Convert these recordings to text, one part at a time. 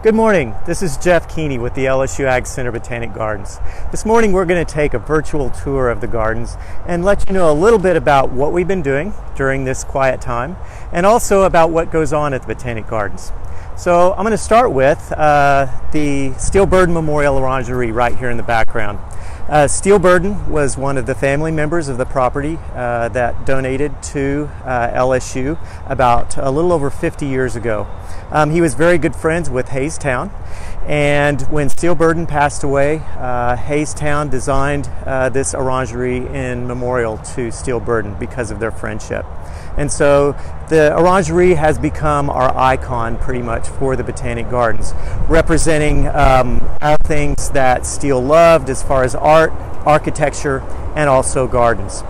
Good morning. This is Jeff Kuehny with the LSU Ag Center Botanic Gardens. This morning we're going to take a virtual tour of the gardens and let you know a little bit about what we've been doing during this quiet time and also about what goes on at the Botanic Gardens. So I'm going to start with uh, the Steele Burden Memorial Orangery right here in the background. Uh, Steele Burden was one of the family members of the property uh, that donated to uh, LSU about a little over 50 years ago. Um, he was very good friends with Hays Town, and when Steele Burden passed away, uh, Hays Town designed uh, this orangery in memorial to Steele Burden because of their friendship. And so the orangery has become our icon pretty much for the Botanic Gardens, representing um, all things that Steele loved as far as art, architecture, and also gardens.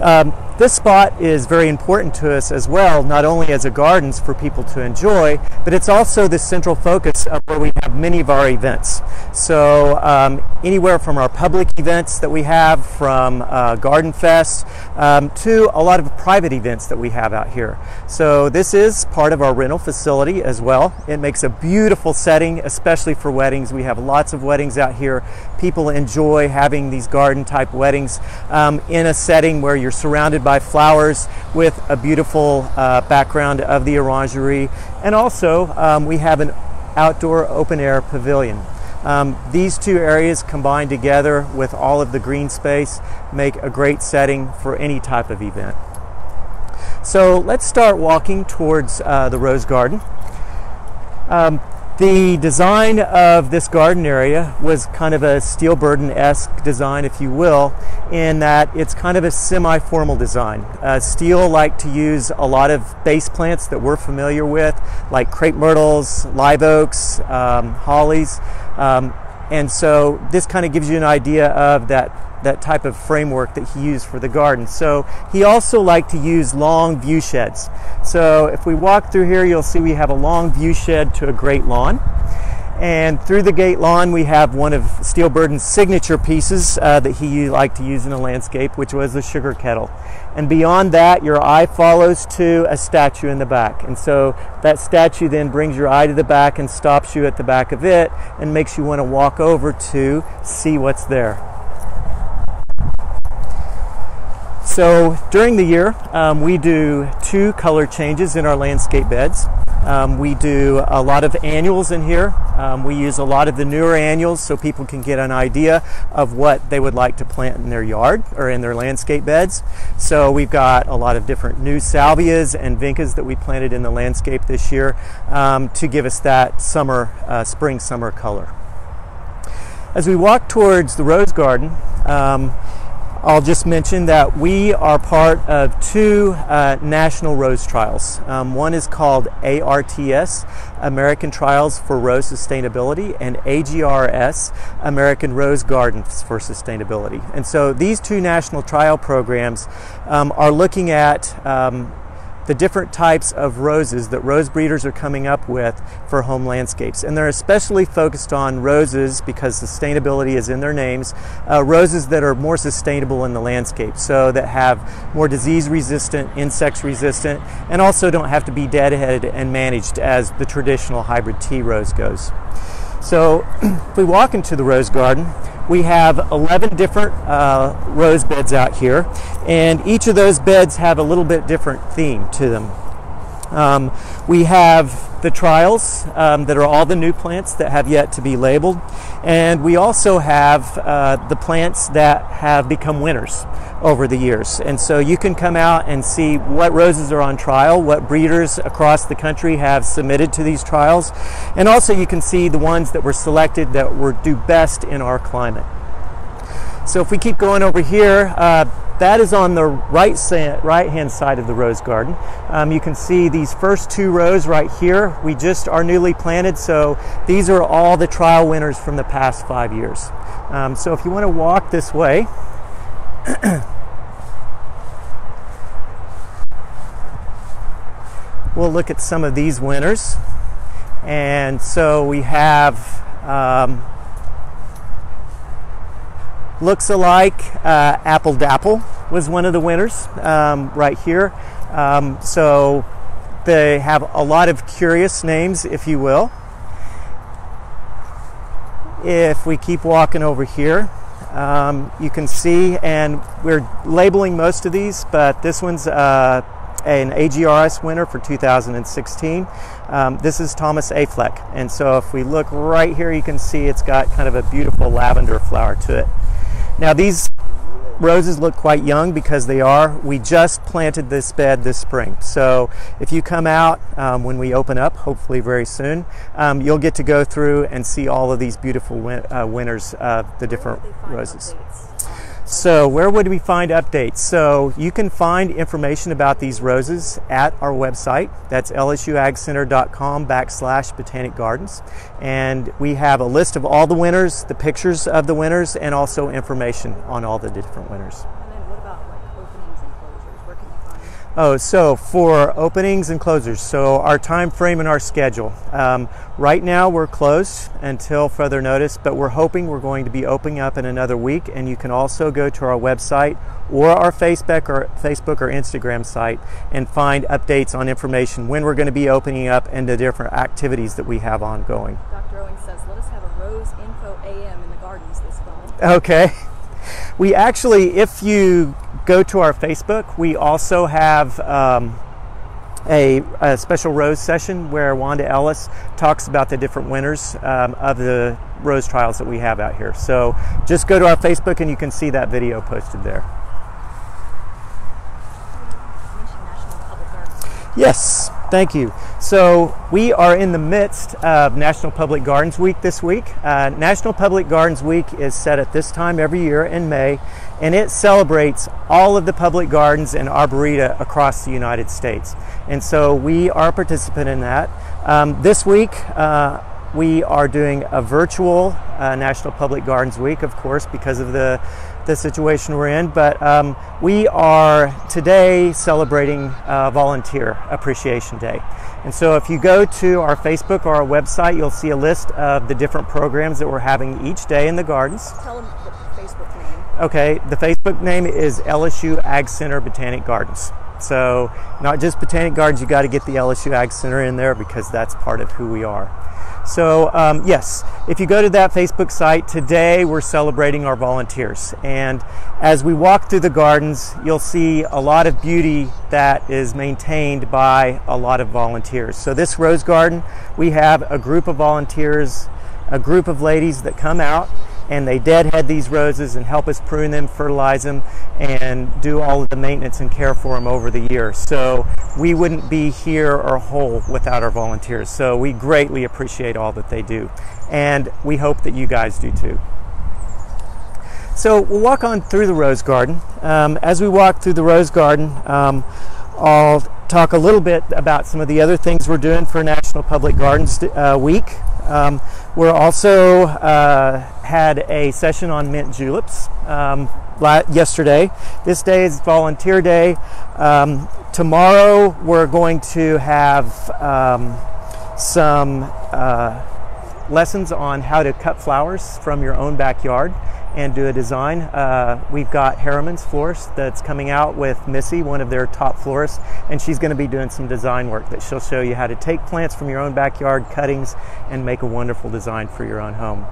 Um, this spot is very important to us as well, not only as a gardens for people to enjoy, but it's also the central focus of where we have many of our events. So um, anywhere from our public events that we have, from uh, Garden Fest, um, to a lot of private events that we have out here. So this is part of our rental facility as well. It makes a beautiful setting, especially for weddings. We have lots of weddings out here. People enjoy having these garden type weddings um, in a setting where you're surrounded by flowers with a beautiful uh, background of the orangery. And also um, we have an outdoor open air pavilion. Um, these two areas combined together with all of the green space make a great setting for any type of event. So let's start walking towards uh, the rose garden. Um, the design of this garden area was kind of a Steele Burden-esque design, if you will, in that it's kind of a semi-formal design. Uh, Steele liked to use a lot of base plants that we're familiar with, like crepe myrtles, live oaks, um, hollies, um, and so this kind of gives you an idea of that that type of framework that he used for the garden. So he also liked to use long view sheds. So if we walk through here, you'll see we have a long view shed to a great lawn. And through the gate lawn, we have one of Steele Burden's signature pieces uh, that he liked to use in a landscape, which was the sugar kettle. And beyond that, your eye follows to a statue in the back. And so that statue then brings your eye to the back and stops you at the back of it and makes you want to walk over to see what's there. So during the year, um, we do two color changes in our landscape beds. Um, we do a lot of annuals in here. Um, we use a lot of the newer annuals so people can get an idea of what they would like to plant in their yard or in their landscape beds. So we've got a lot of different new salvias and vincas that we planted in the landscape this year um, to give us that summer, uh, spring, summer color. As we walk towards the rose garden, um, I'll just mention that we are part of two uh, national rose trials. Um, one is called ARTS, American Trials for Rose Sustainability, and AGRS, American Rose Gardens for Sustainability. And so these two national trial programs um, are looking at um, the different types of roses that rose breeders are coming up with for home landscapes. And they're especially focused on roses because sustainability is in their names, uh, roses that are more sustainable in the landscape, so that have more disease resistant, insects resistant, and also don't have to be deadheaded and managed as the traditional hybrid tea rose goes. So if we walk into the rose garden, we have 11 different uh, rose beds out here, and each of those beds have a little bit different theme to them. Um, we have the trials um, that are all the new plants that have yet to be labeled. And we also have uh, the plants that have become winners over the years. And so you can come out and see what roses are on trial, what breeders across the country have submitted to these trials. And also you can see the ones that were selected that were do best in our climate. So if we keep going over here, uh, that is on the right, right hand side of the rose garden. Um, you can see these first two rows right here. We just are newly planted, so these are all the trial winners from the past five years. Um, so if you want to walk this way, we'll look at some of these winners. And so we have um, looks alike. Uh, Apple Dapple was one of the winners um, right here. Um, so they have a lot of curious names, if you will. if we keep walking over here, um, you can see, and we're labeling most of these, but this one's uh, an AGRS winner for 2016. Um, this is Thomas Affleck. and so if we look right here, you can see it's got kind of a beautiful lavender flower to it. Now these roses look quite young because they are. We just planted this bed this spring. So if you come out um, when we open up, hopefully very soon, um, you'll get to go through and see all of these beautiful win- uh, winners of the different roses. Updates? So, where would we find updates? So, you can find information about these roses at our website. That's lsuagcenter.com backslash botanic gardens. And we have a list of all the winners, the pictures of the winners, and also information on all the different winners. Oh, so for openings and closers, so our time frame and our schedule. Um, right now we're closed until further notice, but we're hoping we're going to be opening up in another week. And you can also go to our website or our Facebook or Facebook or Instagram site and find updates on information when we're going to be opening up and the different activities that we have ongoing. Dr. Owings says, "Let us have a Rose Info AM in the gardens this fall." Okay. We actually, if you go to our Facebook, we also have um, a, a, special rose session where Wanda Ellis talks about the different winners um, of the rose trials that we have out here. So just go to our Facebook and you can see that video posted there. Yes, thank you. So we are in the midst of National Public Gardens Week this week. Uh, National Public Gardens Week is set at this time every year in May, and it celebrates all of the public gardens and arboreta across the United States. And so we are a participant in that. Um, this week, uh, we are doing a virtual uh, National Public Gardens Week, of course, because of the the situation we're in, but um, we are today celebrating uh, Volunteer Appreciation Day. And so if you go to our Facebook or our website, you'll see a list of the different programs that we're having each day in the gardens. Tell them the Facebook name. Okay, the Facebook name is LSU Ag Center Botanic Gardens. So, not just Botanic Gardens, you got to get the LSU Ag Center in there because that's part of who we are. So, um, yes, if you go to that Facebook site, today we're celebrating our volunteers. And as we walk through the gardens, you'll see a lot of beauty that is maintained by a lot of volunteers. So, this rose garden, we have a group of volunteers, a group of ladies that come out and they deadhead these roses and help us prune them, fertilize them, and do all of the maintenance and care for them over the year. So we wouldn't be here or whole without our volunteers. So we greatly appreciate all that they do, and we hope that you guys do too. So we'll walk on through the rose garden. Um, as we walk through the rose garden, um, I'll talk a little bit about some of the other things we're doing for National Public Gardens uh, Week. Um, we're also uh, had a session on mint juleps um, yesterday. This day is volunteer day. Um, tomorrow we're going to have um, some uh, lessons on how to cut flowers from your own backyard and do a design. Uh, we've got Harriman's Florist that's coming out with Missy, one of their top florists, and she's going to be doing some design work that she'll show you how to take plants from your own backyard, cuttings, and make a wonderful design for your own home.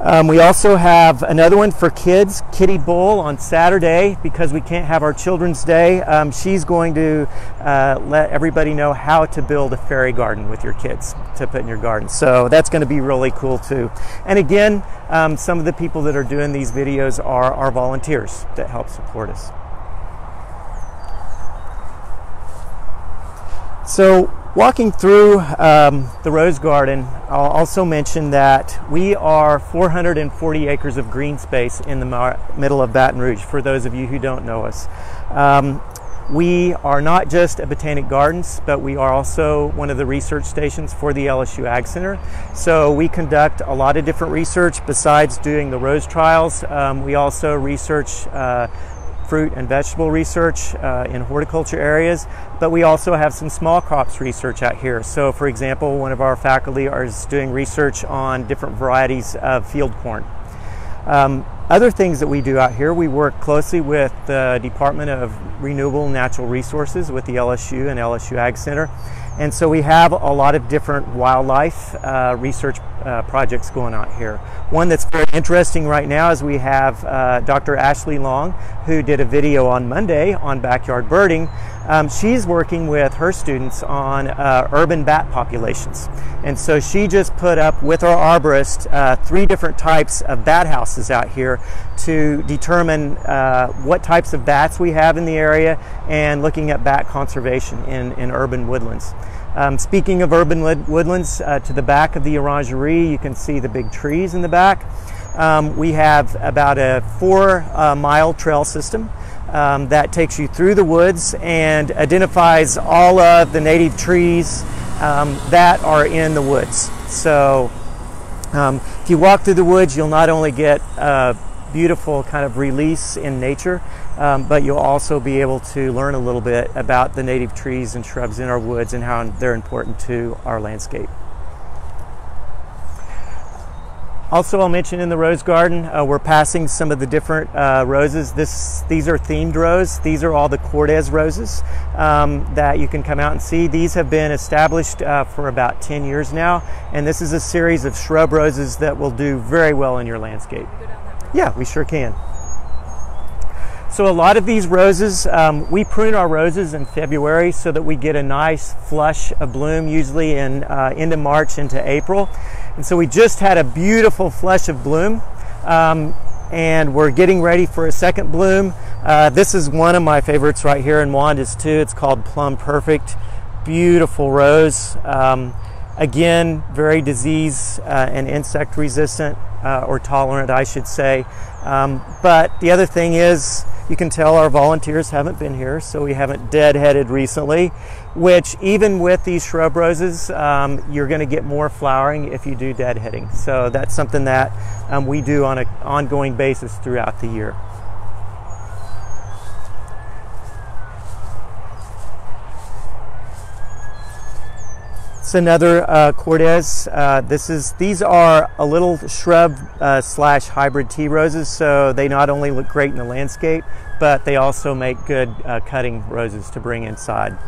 Um, we also have another one for kids, Kitty Bull, on Saturday because we can't have our Children's Day. Um, she's going to uh, let everybody know how to build a fairy garden with your kids to put in your garden. So that's going to be really cool too. And again, um, some of the people that are doing these videos are our volunteers that help support us. So Walking through um, the Rose Garden, I'll also mention that we are 440 acres of green space in the middle of Baton Rouge, for those of you who don't know us. Um, we are not just a Botanic Gardens, but we are also one of the research stations for the LSU Ag Center. So we conduct a lot of different research besides doing the rose trials. Um, we also research uh, fruit and vegetable research uh, in horticulture areas, but we also have some small crops research out here. So, for example, one of our faculty is doing research on different varieties of field corn. Um, other things that we do out here, we work closely with the Department of Renewable Natural Resources with the LSU and LSU Ag Center. And so we have a lot of different wildlife uh, research uh, projects going on here. One that's very interesting right now is we have uh, Dr. Ashley Long, who did a video on Monday on backyard birding. Um, she's working with her students on uh, urban bat populations. And so she just put up with our arborist uh, three different types of bat houses out here to determine uh, what types of bats we have in the area and looking at bat conservation in, in urban woodlands. Um, speaking of urban woodlands, uh, to the back of the orangery, you can see the big trees in the back. Um, we have about a four uh, mile trail system um, that takes you through the woods and identifies all of the native trees um, that are in the woods. So um, if you walk through the woods, you'll not only get a beautiful kind of release in nature, um, but you'll also be able to learn a little bit about the native trees and shrubs in our woods and how they're important to our landscape. Also, I'll mention in the rose garden, uh, we're passing some of the different uh, roses. This, these are themed roses. These are all the Kordes roses um, that you can come out and see. These have been established uh, for about 10 years now, and this is a series of shrub roses that will do very well in your landscape. Yeah, we sure can. So a lot of these roses, um, we prune our roses in February so that we get a nice flush of bloom, usually in uh, into March into April. And so we just had a beautiful flush of bloom, um, and we're getting ready for a second bloom. Uh, this is one of my favorites right here in Wanda's too. It's called Plum Perfect. Beautiful rose. Um, again, very disease uh, and insect resistant uh, or tolerant, I should say. Um, but the other thing is, you can tell our volunteers haven't been here, so we haven't deadheaded recently, which even with these shrub roses, um, you're going to get more flowering if you do deadheading. So that's something that um, we do on an ongoing basis throughout the year. It's another uh. Uh, this is these are a little shrub uh, slash hybrid tea roses, so they not only look great in the landscape, but they also make good uh, cutting roses to bring inside.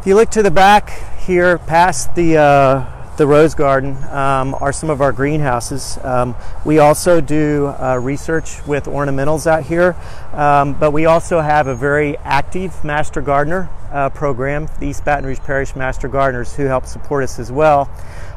If you look to the back here, past the uh, the rose garden um, are some of our greenhouses. Um, we also do uh, research with ornamentals out here, um, but we also have a very active master gardener uh, program, the East Baton Rouge Parish Master Gardeners, who help support us as well.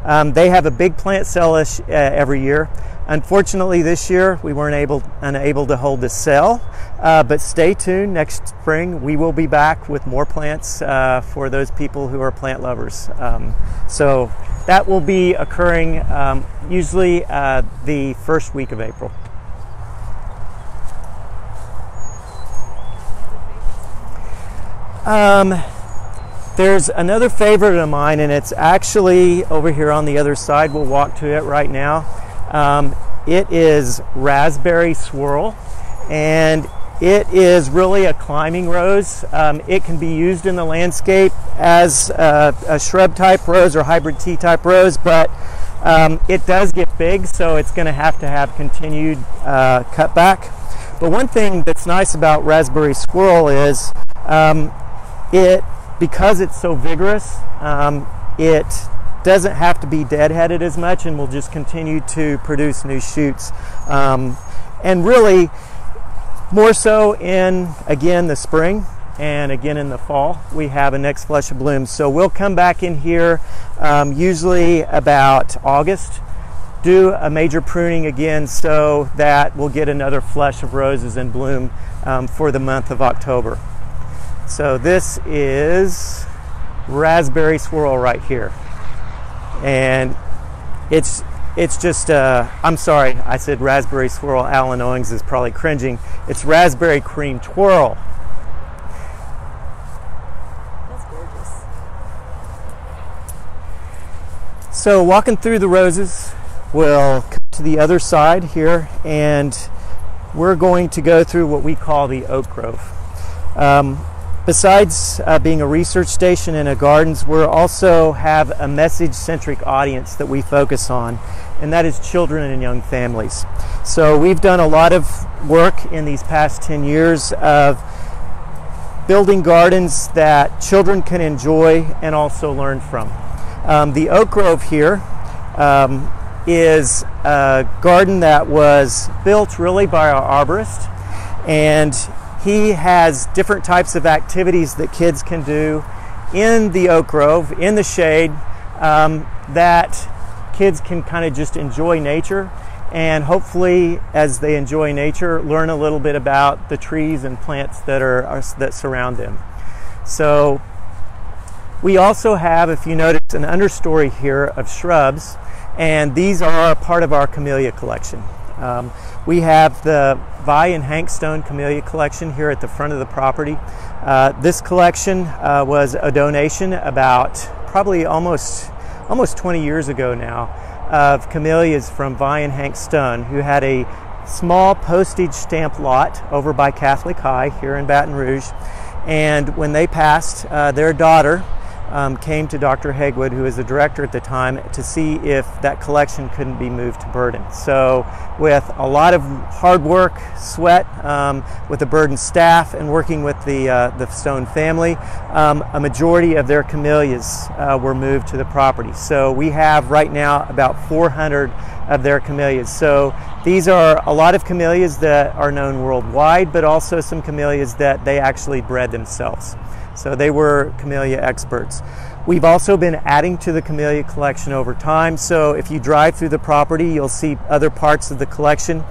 Um, they have a big plant sale uh, every year. Unfortunately, this year we weren't able unable to hold the sale, uh, but stay tuned. Next spring we will be back with more plants uh, for those people who are plant lovers. Um, so that will be occurring um, usually uh, the first week of April. Um, there's another favorite of mine, and it's actually over here on the other side. We'll walk to it right now. Um, it is raspberry swirl, and it is really a climbing rose. Um, it can be used in the landscape as a, a shrub type rose or hybrid tea type rose, but um, it does get big, so it's going to have to have continued uh, cutback. But one thing that's nice about raspberry swirl is um, it, because it's so vigorous, um, it doesn't have to be deadheaded as much and will just continue to produce new shoots. Um, and really, more so in, again, the spring and again in the fall, we have a next flush of blooms. So we'll come back in here um, usually about August, do a major pruning again so that we'll get another flush of roses in bloom um, for the month of October. So this is raspberry swirl right here. And it's it's just, uh, I'm sorry, I said raspberry swirl. Allen Owings is probably cringing. It's raspberry cream twirl. That's gorgeous. So, walking through the roses, we'll come to the other side here, and we're going to go through what we call the oak grove. Um, besides uh, being a research station and a gardens, we also have a message-centric audience that we focus on, and that is children and young families. So we've done a lot of work in these past 10 years of building gardens that children can enjoy and also learn from. Um, the Oak Grove here um, is a garden that was built really by our arborist, and he has different types of activities that kids can do in the Oak Grove, in the shade, um, that kids can kind of just enjoy nature and hopefully as they enjoy nature learn a little bit about the trees and plants that are, are that surround them. So we also have if you notice an understory here of shrubs and these are part of our camellia collection. Um, we have the Vi and Hank Stone Camellia collection here at the front of the property. Uh, this collection uh, was a donation about probably almost almost 20 years ago now of camellias from Vi and Hank Stone, who had a small postage stamp lot over by Catholic High here in Baton Rouge. And when they passed, uh, their daughter um, came to Dr. Hegwood, who was the director at the time, to see if that collection couldn't be moved to Burden. So, with a lot of hard work, sweat, um, with the Burden staff, and working with the uh, the Stone family, um, a majority of their camellias uh, were moved to the property. So, we have right now about 400 of their camellias. So, these are a lot of camellias that are known worldwide, but also some camellias that they actually bred themselves. So they were camellia experts. We've also been adding to the camellia collection over time. So if you drive through the property, you'll see other parts of the collection.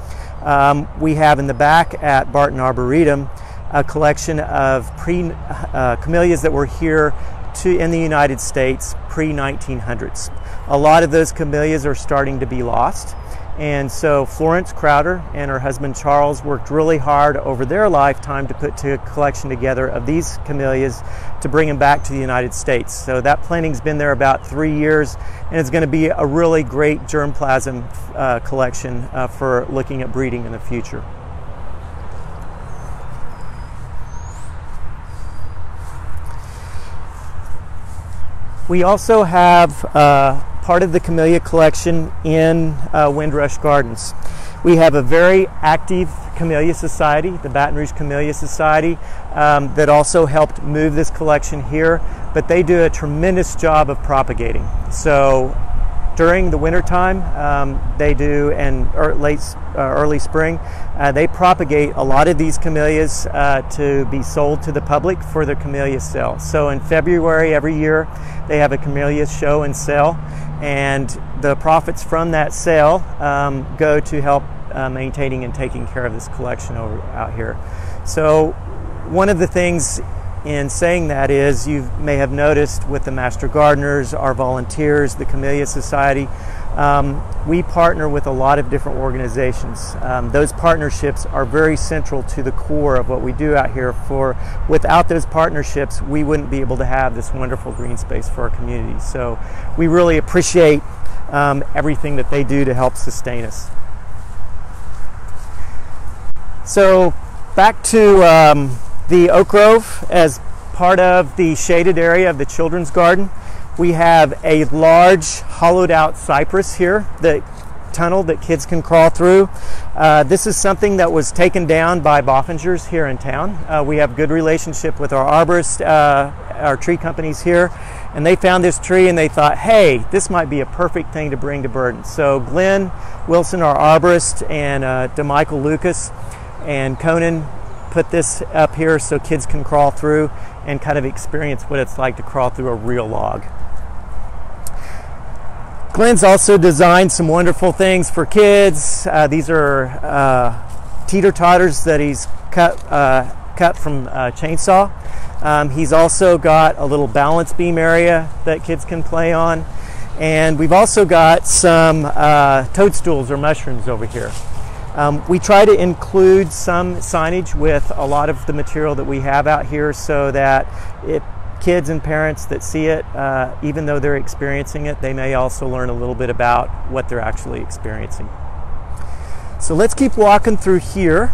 Um, we have in the back at Barton Arboretum a collection of pre uh, camellias that were here to in the United States pre 1900s. A lot of those camellias are starting to be lost. And so Florence Crowder and her husband Charles worked really hard over their lifetime to put to a collection together of these camellias to bring them back to the United States. So that planting's been there about three years, and it's going to be a really great germplasm uh, collection uh, for looking at breeding in the future. We also have uh, part of the camellia collection in uh, Windrush Gardens. We have a very active Camellia Society, the Baton Rouge Camellia Society, um, that also helped move this collection here, but they do a tremendous job of propagating. So during the wintertime, um, they do, and late uh, early spring, uh, they propagate a lot of these camellias uh, to be sold to the public for their camellia sale. So in February every year, they have a camellia show and sale, and the profits from that sale um, go to help uh, maintaining and taking care of this collection over out here. So one of the things in saying that is you may have noticed with the Master Gardeners, our volunteers, the Camellia Society, um, we partner with a lot of different organizations. Um, those partnerships are very central to the core of what we do out here. For without those partnerships, we wouldn't be able to have this wonderful green space for our community. So we really appreciate um, everything that they do to help sustain us. So back to um, the Oak Grove as part of the shaded area of the children's garden. We have a large hollowed out cypress here, the tunnel that kids can crawl through. Uh, this is something that was taken down by Boffingers here in town. Uh, we have good relationship with our arborists, uh, our tree companies here, and they found this tree and they thought, hey, this might be a perfect thing to bring to Burden. So Glenn Wilson, our arborist, and uh, DeMichael Lucas and Conan put this up here so kids can crawl through and kind of experience what it's like to crawl through a real log. Glenn's also designed some wonderful things for kids. Uh, these are uh, teeter totters that he's cut uh, cut from a chainsaw. Um, he's also got a little balance beam area that kids can play on, and we've also got some uh, toadstools or mushrooms over here. Um, we try to include some signage with a lot of the material that we have out here so that kids and parents that see it, uh, even though they're experiencing it, they may also learn a little bit about what they're actually experiencing. So let's keep walking through here.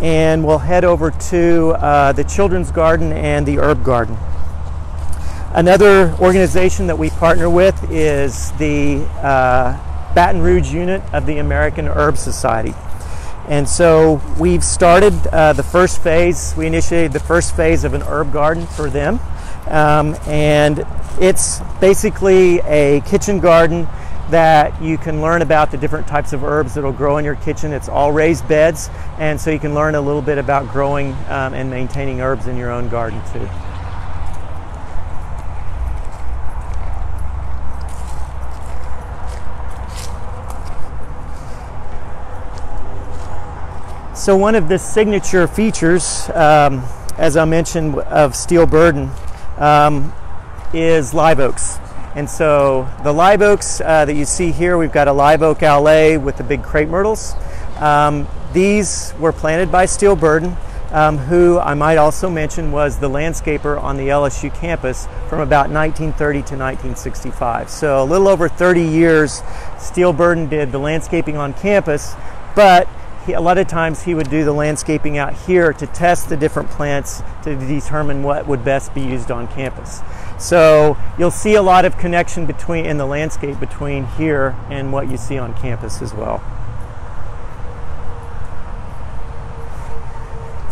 and we'll head over to uh, the Children's Garden and the Herb Garden. Another organization that we partner with is the uh, Baton Rouge unit of the American Herb Society. And so we've started uh, the first phase, we initiated the first phase of an herb garden for them. Um, and it's basically a kitchen garden that you can learn about the different types of herbs that will grow in your kitchen. It's all raised beds, and so you can learn a little bit about growing um, and maintaining herbs in your own garden too. So one of the signature features, um, as I mentioned, of Steele Burden um, is live oaks. And so the live oaks uh, that you see here, we've got a live oak allée with the big crepe myrtles. Um, these were planted by Steele Burden, um, who I might also mention was the landscaper on the LSU campus from about 1930 to 1965. So a little over 30 years, Steele Burden did the landscaping on campus, but he, a lot of times he would do the landscaping out here to test the different plants to determine what would best be used on campus. So you'll see a lot of connection between in the landscape between here and what you see on campus as well.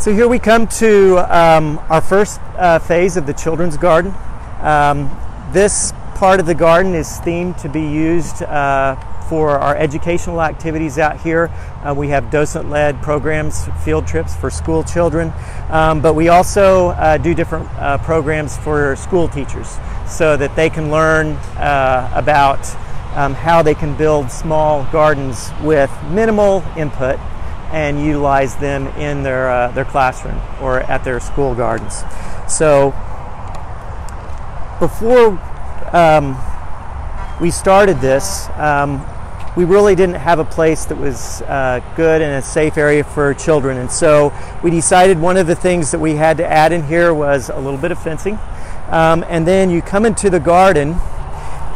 So here we come to um, our first uh, phase of the children's garden. Um, this part of the garden is themed to be used uh, for our educational activities out here. Uh, we have docent led programs, field trips for school children, um, but we also uh, do different uh, programs for school teachers so that they can learn uh, about um, how they can build small gardens with minimal input and utilize them in their, uh, their classroom or at their school gardens. So before um, we started this, um, we really didn't have a place that was uh, good and a safe area for children. And so we decided one of the things that we had to add in here was a little bit of fencing. Um, and then you come into the garden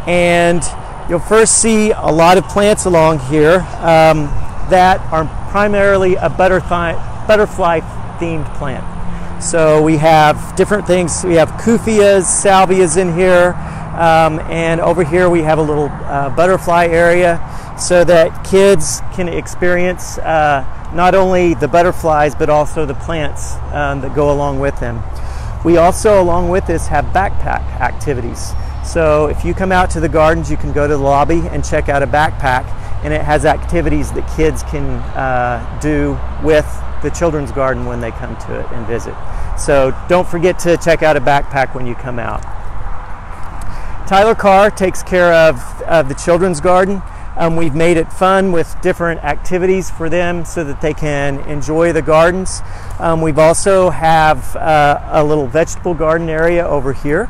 and you'll first see a lot of plants along here um, that are primarily a butterfly, butterfly themed plant. So we have different things. We have cupheas, salvias in here, um, and over here we have a little uh, butterfly area so that kids can experience uh, not only the butterflies but also the plants um, that go along with them. We also, along with this, have backpack activities. So if you come out to the gardens, you can go to the lobby and check out a backpack, and it has activities that kids can uh, do with the children's garden when they come to it and visit. So don't forget to check out a backpack when you come out. Tyler Carr takes care of, of the children's garden. Um, we've made it fun with different activities for them so that they can enjoy the gardens. Um, we've also have uh, a little vegetable garden area over here.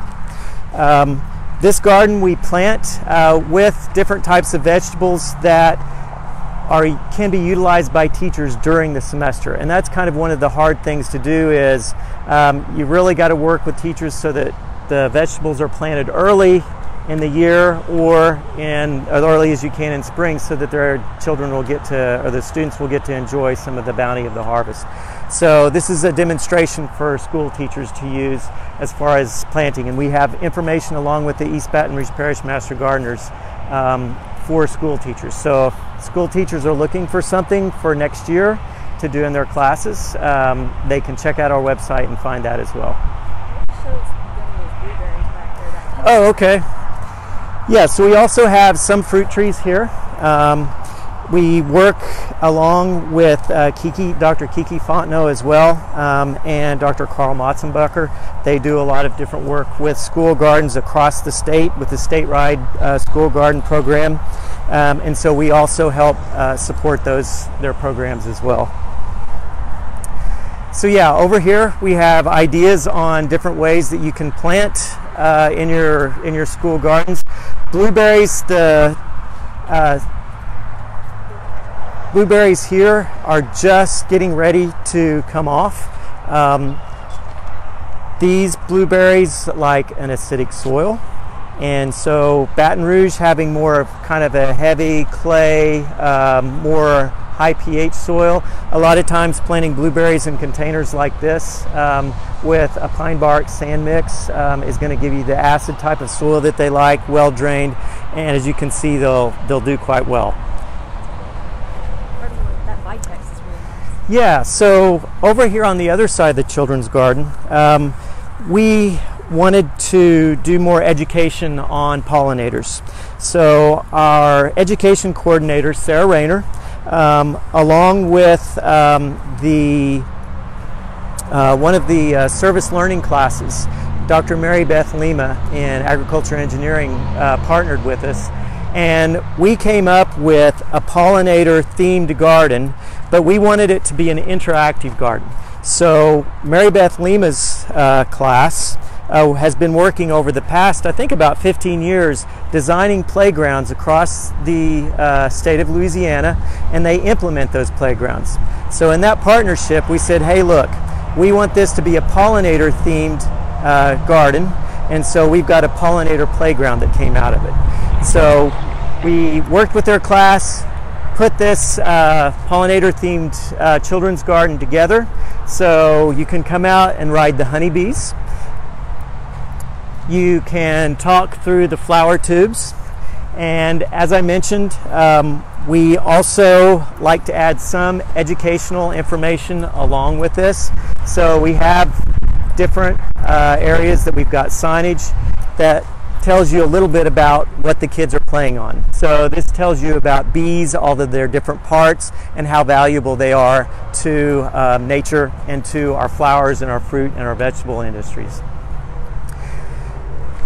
Um, this garden we plant uh, with different types of vegetables that are can be utilized by teachers during the semester and that's kind of one of the hard things to do is um, you really got to work with teachers so that the vegetables are planted early in the year or in as early as you can in spring so that their children will get to or the students will get to enjoy some of the bounty of the harvest. So this is a demonstration for school teachers to use as far as planting. And we have information along with the east baton rouge parish master gardeners um, for school teachers. So school teachers are looking for something for next year to do in their classes um, they can check out our website and find that as well Oh, okay. Yeah, so we also have some fruit trees here. Um, we work along with uh, Kiki, Dr. Kiki Fontenot as well, um, and Dr. Carl Motsenbocker. They do a lot of different work with school gardens across the state with the statewide uh, school garden program, um, and so we also help uh, support those their programs as well. So yeah, over here we have ideas on different ways that you can plant uh, in your in your school gardens. Blueberries, the uh, blueberries here are just getting ready to come off. Um, these blueberries like an acidic soil, and so Baton Rouge having more of kind of a heavy clay, um, more high pH soil. A lot of times planting blueberries in containers like this um, with a pine bark sand mix um, is going to give you the acid type of soil that they like, well drained, and as you can see, they'll they'll do quite well. That Vitex is really nice. Yeah, so over here on the other side of the children's garden, um, we wanted to do more education on pollinators. So our education coordinator, Sarah Rayner, um, along with um, the uh, one of the uh, service learning classes, Dr. Mary Beth Lima in agriculture engineering uh, partnered with us, and we came up with a pollinator themed garden, but we wanted it to be an interactive garden. So Mary Beth Lima's uh, class uh, has been working over the past, I think, about 15 years, designing playgrounds across the uh, state of Louisiana, and they implement those playgrounds. So, in that partnership, we said, hey, look, we want this to be a pollinator themed uh, garden, and so we've got a pollinator playground that came out of it. So, we worked with their class, put this uh, pollinator themed uh, children's garden together so you can come out and ride the honeybees. You can talk through the flower tubes. And as I mentioned, um, we also like to add some educational information along with this. So we have different uh, areas that we've got signage that tells you a little bit about what the kids are playing on. So this tells you about bees, all of their different parts, and how valuable they are to um, nature and to our flowers and our fruit and our vegetable industries.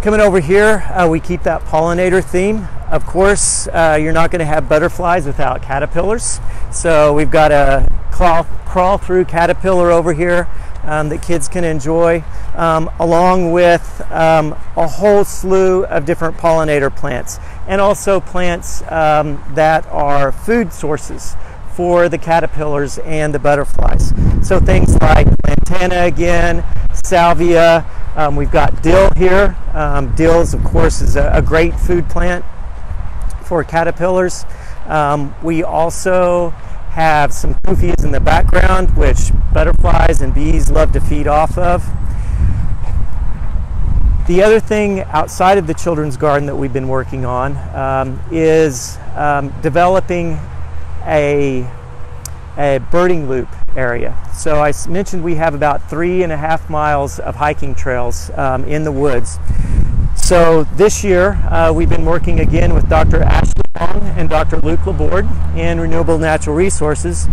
Coming over here, uh, we keep that pollinator theme. Of course, uh, you're not going to have butterflies without caterpillars. So we've got a crawl, crawl through caterpillar over here um, that kids can enjoy, um, along with um, a whole slew of different pollinator plants and also plants um, that are food sources for the caterpillars and the butterflies. So things like lantana again, salvia, um, we've got dill here. Um, dills, of course, is a, a, great food plant for caterpillars. Um, we also have some cupheas in the background, which butterflies and bees love to feed off of. The other thing outside of the children's garden that we've been working on um, is um, developing a, a birding loop area. So I mentioned we have about three and a half miles of hiking trails um, in the woods. So this year uh, we've been working again with Dr. Ashley Long and Dr. Luke Laborde in Renewable Natural Resources,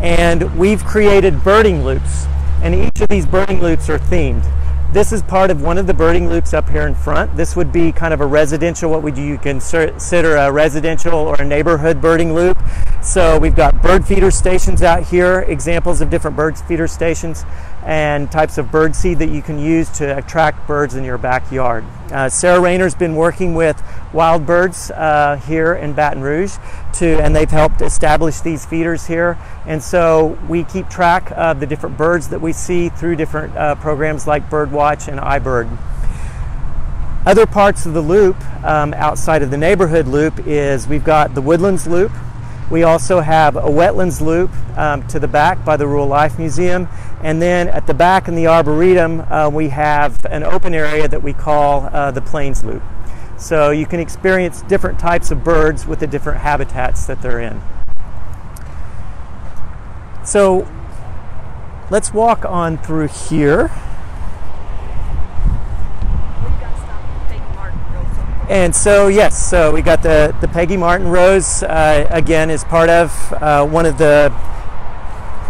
and we've created birding loops, and each of these birding loops are themed. This is part of one of the birding loops up here in front. This would be kind of a residential, what would you consider a residential or a neighborhood birding loop. So we've got bird feeder stations out here, examples of different bird feeder stations and types of bird seed that you can use to attract birds in your backyard. Uh, Sarah Rayner's been working with wild birds uh, here in Baton Rouge to, and they've helped establish these feeders here. And so we keep track of the different birds that we see through different uh, programs like Birdwatch and iBird. Other parts of the loop um, outside of the neighborhood loop is we've got the Woodlands Loop. We also have a wetlands loop um, to the back by the Rural Life Museum and then at the back in the Arboretum, uh, we have an open area that we call uh, the Plains Loop. So you can experience different types of birds with the different habitats that they're in. So let's walk on through here. And so, yes, so we got the, the Peggy Martin Rose, uh, again, is part of uh, one of the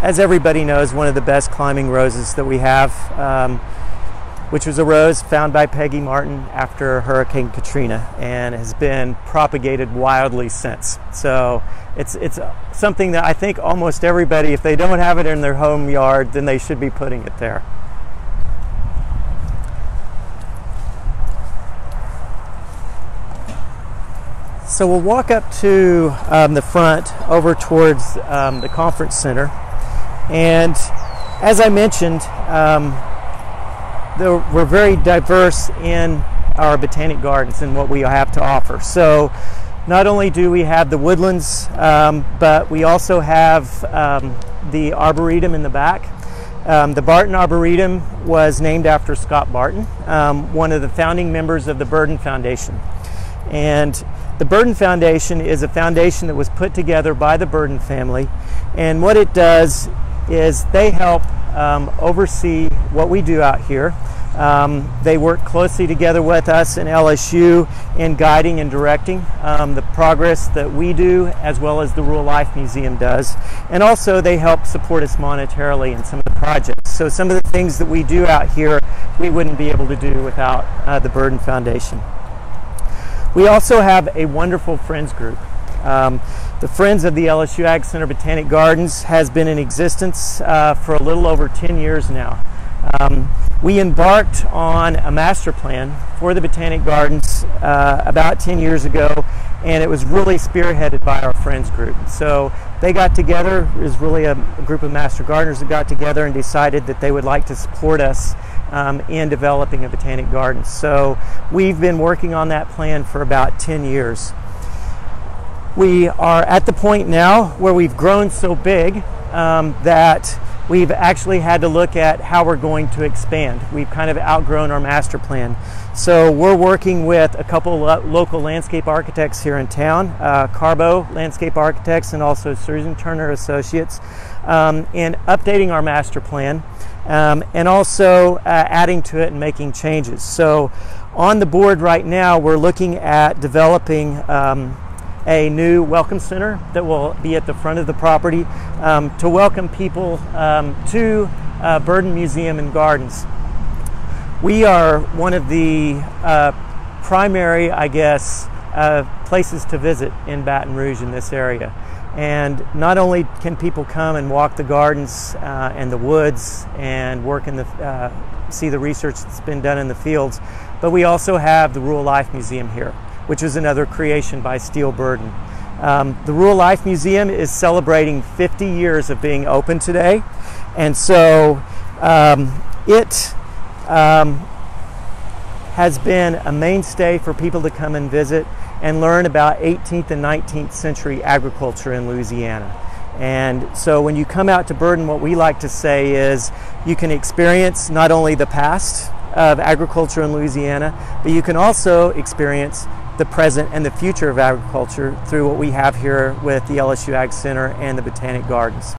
as everybody knows, one of the best climbing roses that we have, um, which was a rose found by Peggy Martin after Hurricane Katrina and has been propagated wildly since. So it's, it's something that I think almost everybody, if they don't have it in their home yard, then they should be putting it there. So we'll walk up to um, the front over towards um, the conference center. And as I mentioned, um, we're very diverse in our botanic gardens and what we have to offer. So not only do we have the woodlands, um, but we also have um, the arboretum in the back. Um, the Barton Arboretum was named after Scott Barton, um, one of the founding members of the Burden Foundation. And the Burden Foundation is a foundation that was put together by the Burden family. And what it does is they help um, oversee what we do out here. Um, they work closely together with us in LSU in guiding and directing um, the progress that we do as well as the Rural Life Museum does. And also they help support us monetarily in some of the projects. So some of the things that we do out here we wouldn't be able to do without uh, the Burden Foundation. We also have a wonderful friends group. Um, the Friends of the LSU Ag Center Botanic Gardens has been in existence uh, for a little over 10 years now. Um, we embarked on a master plan for the Botanic Gardens uh, about 10 years ago, and it was really spearheaded by our Friends group. So they got together, it was really a, a group of master gardeners that got together and decided that they would like to support us um, in developing a botanic garden. So we've been working on that plan for about 10 years. We are at the point now where we've grown so big um, that we've actually had to look at how we're going to expand. We've kind of outgrown our master plan. So we're working with a couple lo local landscape architects here in town, uh, Carbo Landscape Architects and also Susan Turner Associates, um, in updating our master plan um, and also uh, adding to it and making changes. So on the board right now, we're looking at developing um, a new welcome center that will be at the front of the property um, to welcome people um, to uh, Burden Museum and Gardens. We are one of the uh, primary, I guess, uh, places to visit in Baton Rouge in this area. And not only can people come and walk the gardens uh, and the woods and work in the, uh, see the research that's been done in the fields, but we also have the Rural Life Museum here which is another creation by Steele Burden. Um, the Rural Life Museum is celebrating 50 years of being open today, and so um, it um, has been a mainstay for people to come and visit and learn about 18th and 19th century agriculture in Louisiana. And so when you come out to Burden, what we like to say is you can experience not only the past of agriculture in Louisiana, but you can also experience the present and the future of agriculture through what we have here with the LSU Ag Center and the Botanic Gardens.